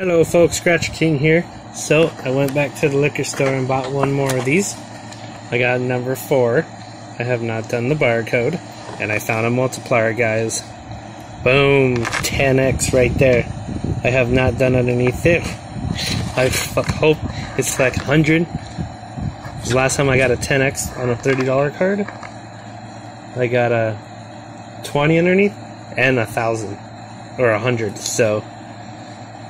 Hello folks, Scratch King here. So, I went back to the liquor store and bought one more of these. I got number four. I have not done the barcode. And I found a multiplier, guys. Boom, 10x right there. I have not done underneath it. I hope it's like 100. Last time I got a 10x on a $30 card. I got a 20 underneath and a thousand or a hundred. So,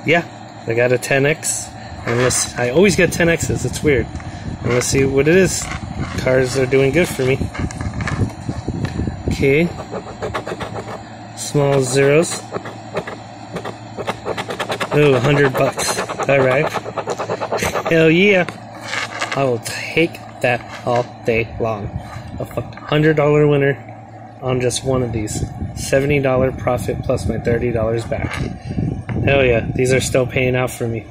yeah, I got a 10x. And let's, I always get 10x's. It's weird. And let's see what it is. Cars are doing good for me. Okay. Small zeros. Ooh, 100 bucks. Alright. Hell yeah. I will take that all day long. A $100 winner on just one of these. $70 profit plus my $30 back. Hell yeah, these are still paying out for me.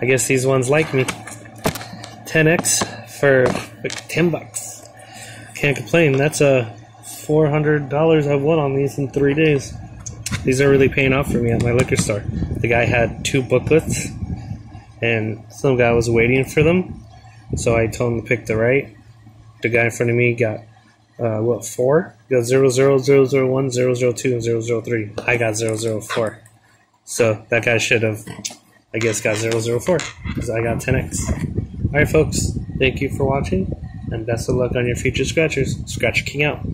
I guess these ones like me. 10x for like 10 bucks. Can't complain. That's a $400 I won on these in three days. These are really paying off for me at my liquor store. The guy had two booklets, and some guy was waiting for them. So I told him to pick the right. The guy in front of me got uh, what four? You got zero zero zero zero one zero zero two and zero zero three. I got zero zero four. So that guy should have, I guess, got zero zero four because I got ten x. All right, folks. Thank you for watching, and best of luck on your future scratchers. Scratch King out.